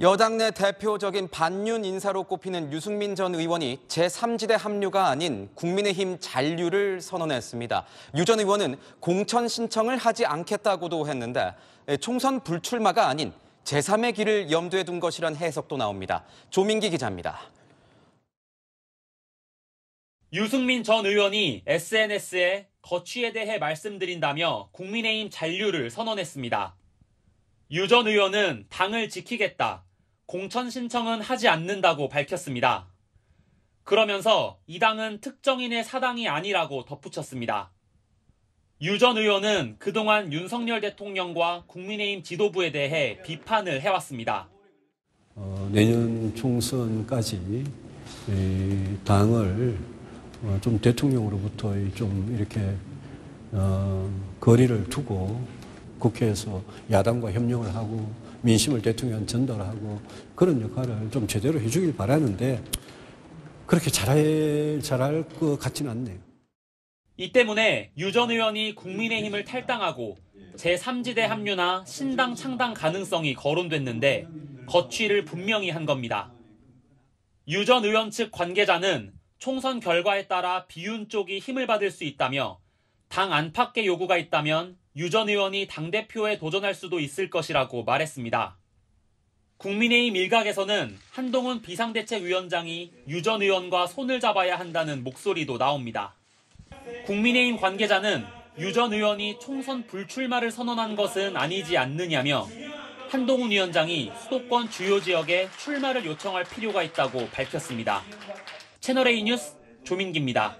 여당 내 대표적인 반윤 인사로 꼽히는 유승민 전 의원이 제3지대 합류가 아닌 국민의힘 잔류를 선언했습니다. 유 전 의원은 공천 신청을 하지 않겠다고도 했는데 총선 불출마가 아닌 제3의 길을 염두에 둔 것이란 해석도 나옵니다. 조민기 기자입니다. 유승민 전 의원이 SNS에 거취에 대해 말씀드린다며 국민의힘 잔류를 선언했습니다. 유 전 의원은 당을 지키겠다. 공천 신청은 하지 않는다고 밝혔습니다. 그러면서 이 당은 특정인의 사당이 아니라고 덧붙였습니다. 유 전 의원은 그동안 윤석열 대통령과 국민의힘 지도부에 대해 비판을 해왔습니다. 어, 내년 총선까지 당을 어, 좀 대통령으로부터 좀 이렇게 어, 거리를 두고 국회에서 야당과 협력을 하고 민심을 대통령 전달하고 그런 역할을 좀 제대로 해주길 바라는데 그렇게 잘할, 잘할 것 같지는 않네요. 이 때문에 유 전 의원이 국민의힘을 탈당하고 제3지대 합류나 신당 창당 가능성이 거론됐는데 거취를 분명히 한 겁니다. 유 전 의원 측 관계자는 총선 결과에 따라 비윤 쪽이 힘을 받을 수 있다며 당 안팎의 요구가 있다면 유 전 의원이 당대표에 도전할 수도 있을 것이라고 말했습니다. 국민의힘 일각에서는 한동훈 비상대책위원장이 유 전 의원과 손을 잡아야 한다는 목소리도 나옵니다. 국민의힘 관계자는 유 전 의원이 총선 불출마를 선언한 것은 아니지 않느냐며 한동훈 위원장이 수도권 주요 지역에 출마를 요청할 필요가 있다고 밝혔습니다. 채널A 뉴스 조민기입니다.